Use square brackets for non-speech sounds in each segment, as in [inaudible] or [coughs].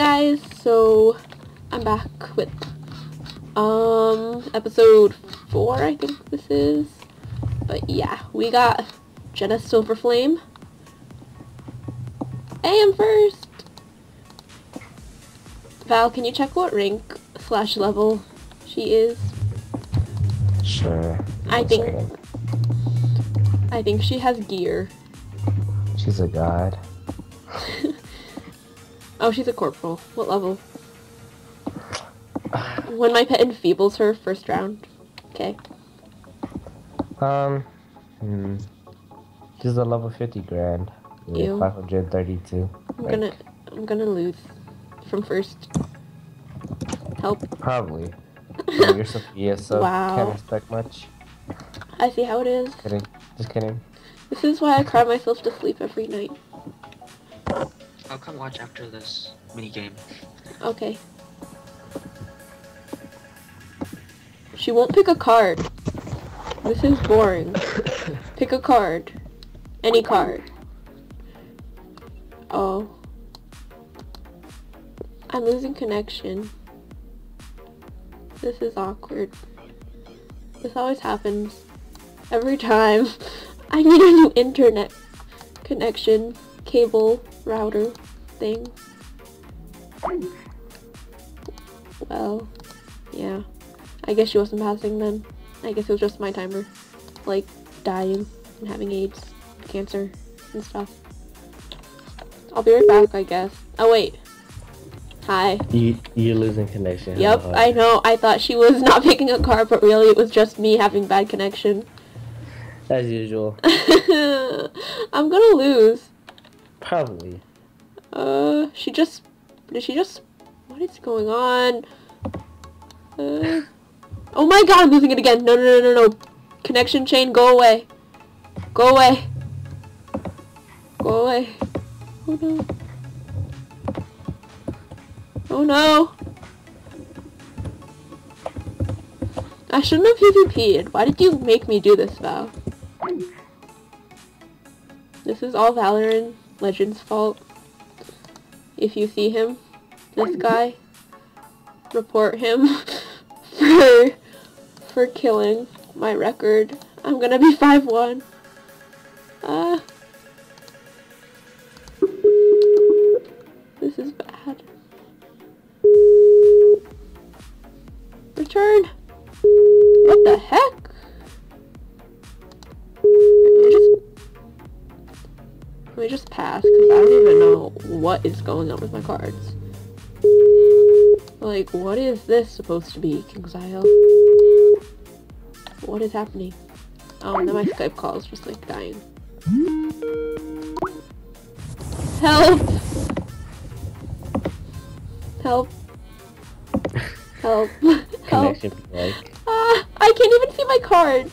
guys, so I'm back with um episode four, I think this is. But yeah, we got Jenna Silverflame. Hey, I'm first. Val, can you check what rank slash level she is? Sure. I think- second. I think she has gear. she's a god. Oh, she's a corporal. What level? When my pet enfeebles her first round. Okay. Um, hmm. She's a level 50 grand. Yeah, Ew. 532. I'm Like, gonna I'm gonna lose from first. Help. Probably. [laughs] Yeah, you're Sophia, so Wow. can't expect much. I see how it is. Kidding. Just kidding. This is why I cry myself to sleep every night. I'll come watch after this mini game. Okay. She won't pick a card. This is boring. [laughs] Pick a card. Any card. Oh. I'm losing connection. This is awkward. This always happens. Every time. [laughs] I need a new internet connection, cable, router thing. Well, yeah. I guess she wasn't passing then. I guess it was just my timer. Like, dying and having AIDS, cancer, and stuff. I'll be right back, I guess. Oh, wait. Hi. You, you're losing connection. Yep, I know. I thought she was [laughs] not picking a car, but really it was just me having bad connection. As usual. [laughs] I'm gonna lose. Probably. Uh, she just... Did she just... What is going on? Uh... Oh my god, I'm losing it again. No, no, no, no, no. Connection chain, go away. Go away. Go away. Oh no. Oh no. I shouldn't have PvP'd. Why did you make me do this, Val? This is all Valorant Legend's fault. If you see him, this guy, report him [laughs] for for killing my record. I'm gonna be 5-1. Uh, going on with my cards. Like, what is this supposed to be, KingsIsle? What is happening? Oh, and then my Skype call is just like dying. Help! Help! Help! [laughs] Help! Like. Ah, I can't even see my cards.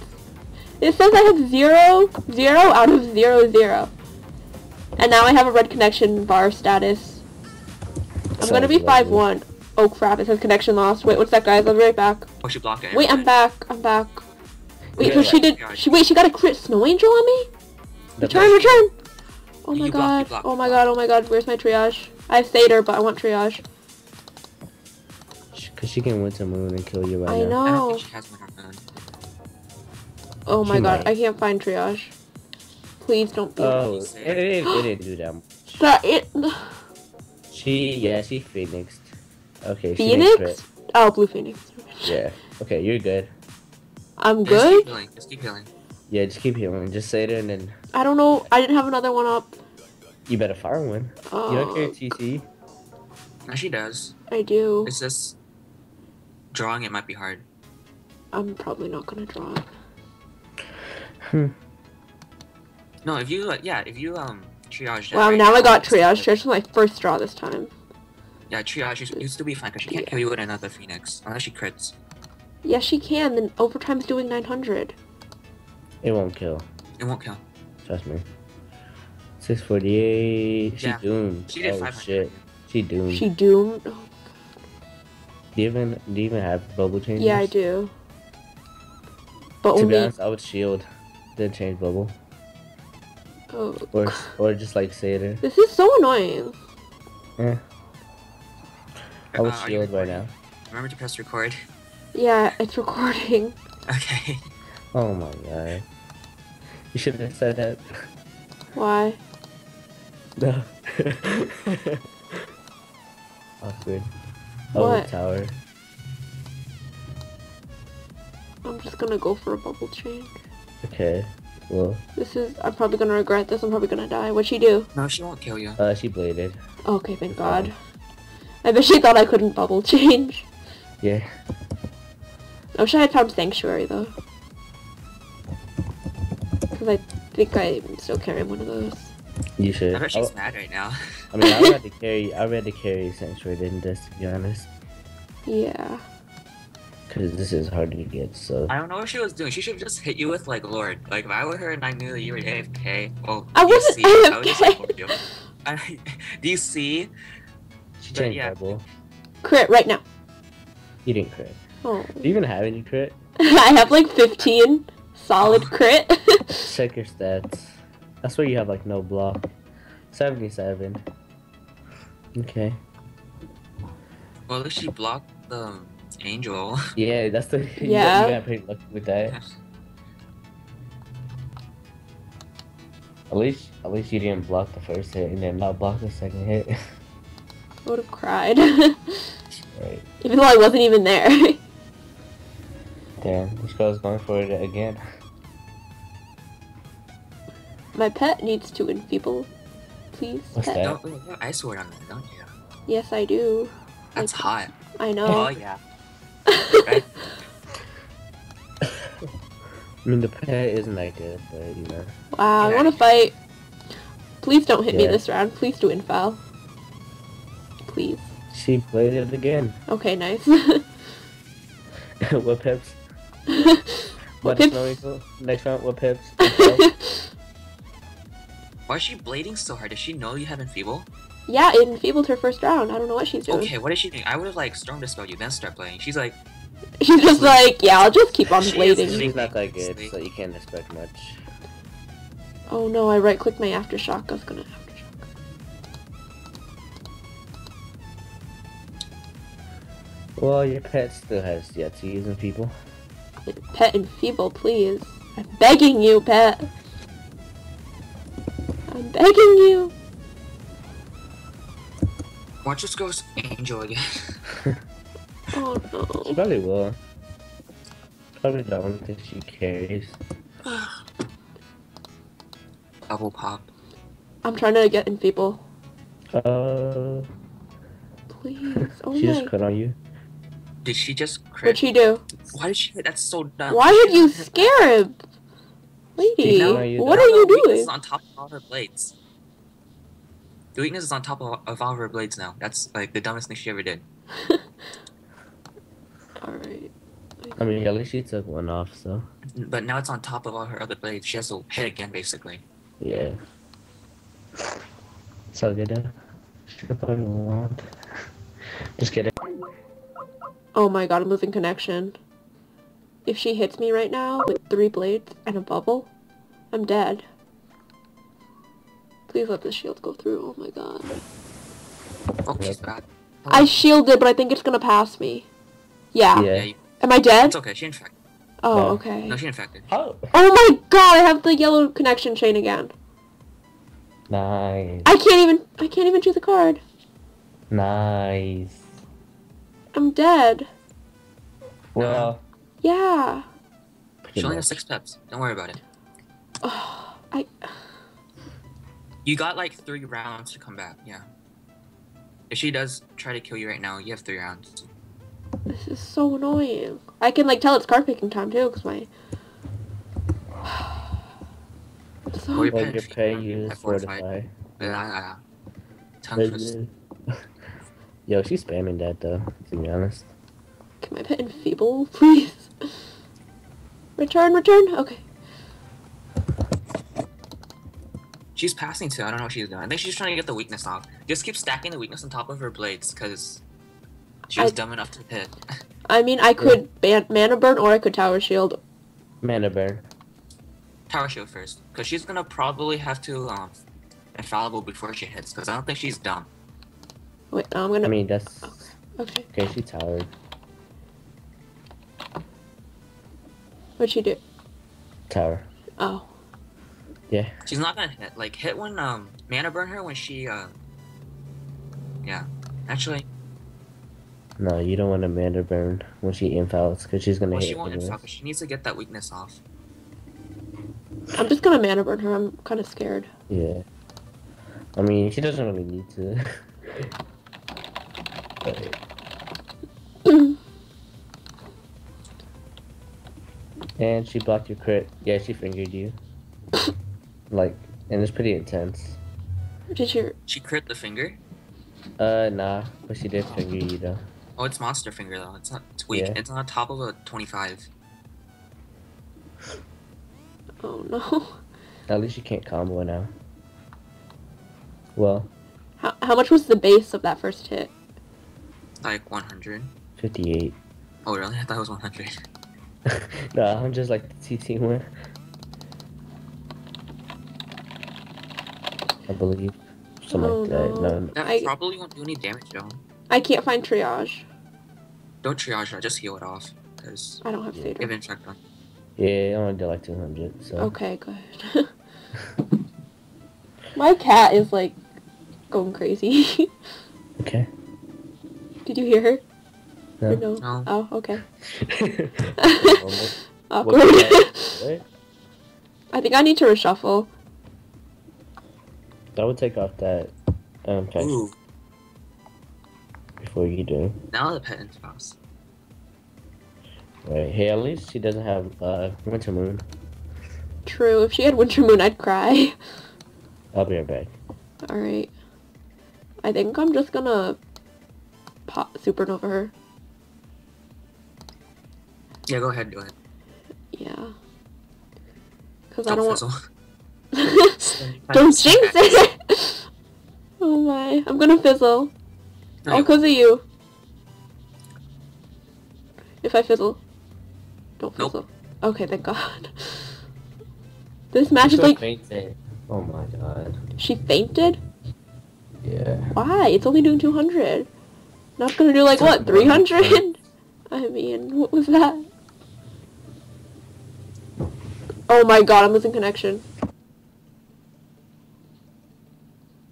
It says I have zero, zero out of zero, zero. And now I have a red connection bar status. I'm gonna be 5-1. Oh crap, it says connection lost. Wait, what's that guys? I'll be right back. Oh, she blocked it. Wait, I'm back. I'm back. Wait, so she did, she, wait, she got a crit snow angel on me? The Return, return! Oh my You blocked, you god, oh my god, oh my god, where's my triage? I have Satyr, but I want triage. Because she can Winter Moon and kill you right I now. I don't know. think she has one on her. Oh my She god, might. I can't find triage. Please don't be. Oh, it, it, didn't- it didn't do that much. That it. She, yeah, she phoenixed. Okay, she Phoenix? Oh, Blue Phoenix. Yeah. Okay, you're good. I'm Just good. keep healing. Just keep healing. Yeah, just keep healing. Just say it and then I don't know. I didn't have another one up. you better fire one. Oh, You don't care TC. No, she does. I do. It's just drawing it might be hard. I'm probably not gonna draw it. Hmm. No, if you uh, yeah, if you um triage. that Wow, right now I got triage. like- Triage was my first draw this time. Yeah, triage. You you still be fine because she can't Yeah. kill you with another phoenix unless she crits. Yes, she can. Then overtime's doing 900. It won't kill. It won't kill. Trust me. 648. She Yeah. doomed. She did oh 500. shit. She doomed. She doomed. Oh, Do you even do you even have bubble changes? yeah, I do. But To be honest, I would shield, then change bubble, Oh, or or just like Satyr. this is so annoying. Eh. I will Uh, are shield right now. Remember to press record. Yeah, it's recording. [laughs] Okay. Oh my god. You shouldn't have said that. Why? No. [laughs] Awkward. Oh, What? tower. I'm just gonna go for a bubble change. Okay. Well, This is, I'm probably gonna regret this. I'm probably gonna die. What'd she do? No, she won't kill you. uh, she bladed. Okay, thank God. I bet she thought I couldn't bubble change. Yeah. I wish I had found Sanctuary though. Because I think I'm still carrying one of those. You should. I bet I, she's mad right now. I mean, I would have to carry. I would have to carry Sanctuary in this, to be honest, Yeah. Because this is hard to get. So I don't know what she was doing. She should have just hit you with like Lord. Like if I were her and I knew that you were AFK, well, I you wasn't see, I would just support you. [laughs] I, do you see? she But changed yeah. double. Crit right now. You didn't crit. Oh. Do you even have any crit? [laughs] I have like 15 solid oh. crit. [laughs] Check your stats. That's where you have like no block. Seventy-seven. Okay. Well, at least she blocked um, the angel. Yeah, that's the. [laughs] you got- Yeah. You got pretty lucky with that. At least, at least you didn't block the first hit and then not block the second hit. [laughs] I would have cried. [laughs] right. even though I wasn't even there. Damn, this girl's going for it again. My pet needs to enfeeble. Please, What's pet. that? Don't, you have ice sword on there, don't you? Yes, I do. That's hot. I know. Oh yeah. Right? I mean, the pet isn't that good, but you know. wow, I want to fight. Please don't hit me this round. Please do infoul. Please. She played it again. Okay, nice. [laughs] what pips? [laughs] What What is pips? Next round, what pips? [laughs] Why is she blading so hard? Does she know you have enfeeble? yeah, it enfeebled her first round. I don't know what she's doing. Okay, what is she doing? I would have like storm spell you, then start playing. She's like, [laughs] She's just like, yeah, I'll just keep on She is blading. She's not that good, so you can't expect much. Oh no, I right clicked my aftershock. I was gonna aftershock. Well, your pet still has yet to use enfeeble. Pet and feeble, please. I'm begging you, pet. I'm begging you. Watch don't you just go angel again? [laughs] Oh She probably will. Probably the only thing she carries. Double [sighs] pop. I'm trying to get enfeeble. Uh, Please. [laughs] Oh she just cut on you. Did she just crit? What'd she do? Why did she hit? That's so dumb. Why She would you doesn't hit- scare him? Lady, know you what are you doing? weakness is on top of all her blades. The weakness is on top of, of all of her blades now. That's like the dumbest thing she ever did. [laughs] Alright. I mean, at least she took one off, so. But now it's on top of all her other blades. She has to hit again, basically. Yeah. So good, though. She could probably want. Just kidding. Oh my god, I'm losing connection. If she hits me right now with three blades and a bubble, I'm dead. Please let the shield go through. Oh my god. Oh, she's back. I shielded, but I think it's gonna pass me. Yeah. Yeah. Yeah, you, Am I dead? it's okay. She infected. Oh, No. okay. No, she infected. Oh! Oh my god, I have the yellow connection chain again. Nice. I can't even, I can't even choose a card. Nice. I'm dead. Well, um, Yeah. pretty She only much. has six pips. Don't worry about it. Oh, I, You got like three rounds to come back. Yeah. If she does try to kill you right now, you have three rounds. This is so annoying. I can like tell it's card picking time too, cause my. [sighs] So Or your Well, your she- pay at use fortify. fortify. Yeah. Tongue twist. [laughs] Yo, she's spamming that though, to be honest. Can my pet enfeeble, [laughs] please? Return, return. Okay. She's passing too. I don't know what she's doing. I think she's trying to get the weakness off. Just keep stacking the weakness on top of her blades, because she was I- dumb enough to hit. I mean, I could ban- mana burn or I could tower shield. Mana burn. Tower shield first, because she's gonna probably have to um infallible before she hits. Because I don't think she's dumb. Wait, I'm gonna. I mean, that's Okay. Okay, she towered. What'd she do? Tower. Oh. Yeah. She's not gonna hit. Like hit when um mana burn her when she um. Yeah, actually, No, you don't want to mana burn when she infouls because she's gonna well, hit. she won't anyways. infect, but she needs to get that weakness off. I'm just gonna mana burn her. I'm kind of scared. Yeah. I mean, she doesn't really need to. But- [coughs] and she blocked your crit. Yeah, she fingered you. [coughs] like, and it's pretty intense. Did she? She crit the finger. Uh, nah, but she did finger you though. Oh, it's monster finger though. It's not. It's weak. Yeah. It's on top of a twenty-five. Oh no. At least you can't combo now. Well, How how much was the base of that first hit? Like one hundred. 58. Oh really? I thought it was one hundred. [laughs] no, I'm just like the TT one. I believe. Something Oh, like that. no. No, That I- probably won't do any damage though. I can't find triage. Don't triage her. Just heal it off. Cause I don't have give Satyr. infect on. yeah, I only did like 200, so. Okay, good. [laughs] My cat is like going crazy. [laughs] Okay. Did you hear her? No. No? No. Oh, okay. [laughs] Awkward. What? I think I need to reshuffle. That would take off that um catch Ooh. Before you do. Now the pet infects. Right. Hey, at least she doesn't have uh winter moon. True. If she had Winter Moon, I'd cry. I'll be right back. Alright. I think I'm just gonna pop supernova her. Yeah, go ahead. Do it. Yeah. Because I Don't don't want... fizzle. [laughs] don't jinx it! [laughs] oh my. I'm gonna fizzle. No, Oh, you because of you. If I fizzle. Don't Nope. Okay, thank god. [laughs] This match is like... Oh my god. She fainted? Yeah. Why? It's only doing 200. Not gonna do like what, 300? [laughs] I mean, what was that? Oh my god, I'm losing connection.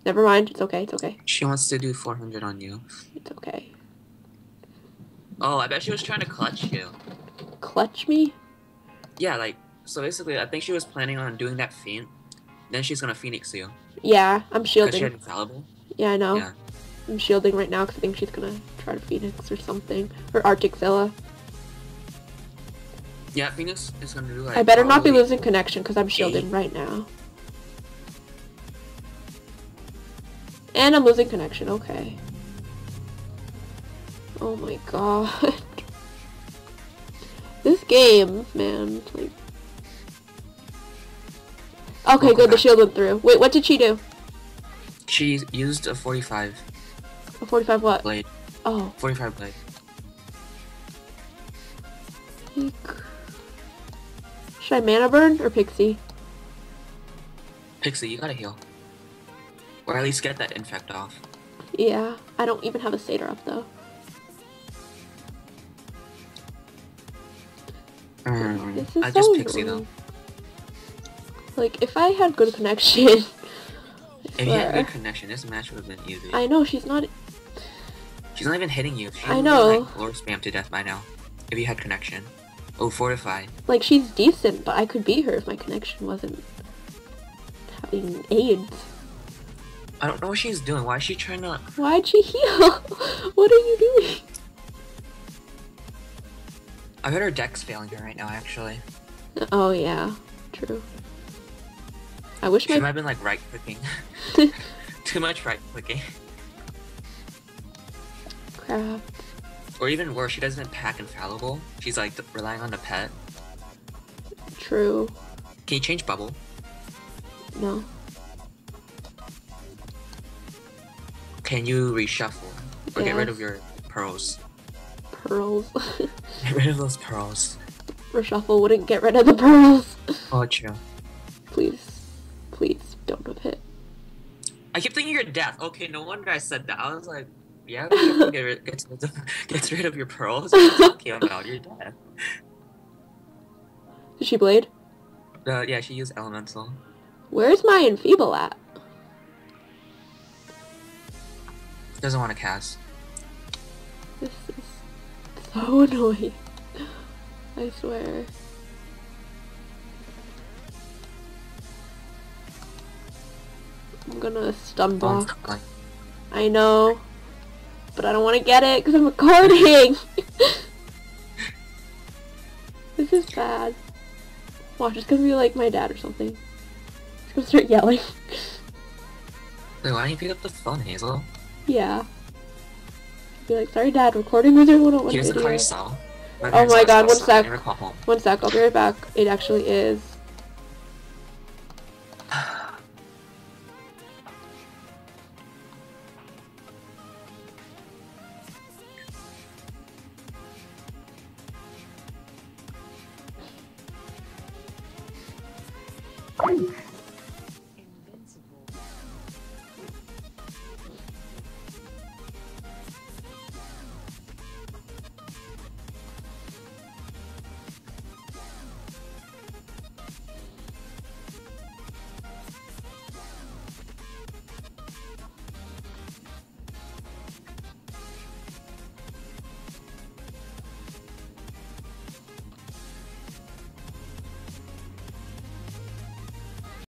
Never mind, it's okay, it's okay. She wants to do 400 on you. It's okay. Oh, I bet she was trying to clutch you. Clutch me? Yeah, like so. Basically, I think she was planning on doing that feint. Then she's gonna phoenix you Yeah, I'm shielding. because she had shielding. infallible. Yeah, I know. Yeah. I'm shielding right now because I think she's gonna try to Phoenix or something. Or Arctic Zilla. Yeah, Phoenix is gonna do like. I better not be losing connection because I'm shielding right now. And I'm losing connection, okay. Oh my god. [laughs] This game, man, like... Okay, good, the shield went through. Wait, what did she do? She used a 45 A 45 what? blade. Oh. 45 blade. Eek. Should I mana burn or pixie? Pixie, you gotta heal. Or at least get that infect off. Yeah, I don't even have a satyr up though. Mm, This is I so just pixie though. Like, if I had good connection, [laughs] I If you had good connection, this match would have been easy. I know she's not. She's not even hitting you. She I know. Like, lore spam to death by now. If you had connection. Oh, fortify. Like, she's decent, but I could beat her if my connection wasn't having AIDS. I don't know what she's doing. Why is she trying to? Why'd she heal? [laughs] what are you doing? I bet her deck's failing her right now. Actually, Oh, yeah, true. I wish she my. might have been like right clicking. [laughs] [laughs] Too much right clicking. Crap. Or even worse, she doesn't pack infallible. She's like relying on the pet. True. Can you change bubble? No. Can you reshuffle? Or get rid of your pearls? Pearls. [laughs] Get rid of those pearls. Reshuffle wouldn't get rid of the pearls. Oh, true. Please. Please, don't hit. I keep thinking you're death. Okay, no wonder I said that. I was like, Yeah, but if you get rid, gets, rid of, gets rid of your pearls. What are you talking [laughs] about? You're dead. Did she blade? Uh, yeah, she used elemental. Where's my enfeeble at? Doesn't want to cast. This is so annoying. I swear. I'm gonna stun Bones block. calling. I know. But I don't want to get it because I'm recording. [laughs] this is bad. Watch, it's gonna be like my dad or something. He's gonna start yelling. [laughs] Wait, why don't you pick up the phone, Hazel? Yeah. Be like, sorry dad, recording with your 101 He doesn't video. call yourself. Oh my God, one sec. Never call home. One sec, I'll be right back. It actually is